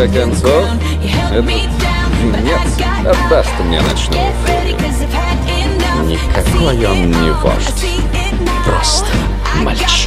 конце концов, этот юнец отдаст мне ночную фурию. Никакой он не вождь. Просто мальчик.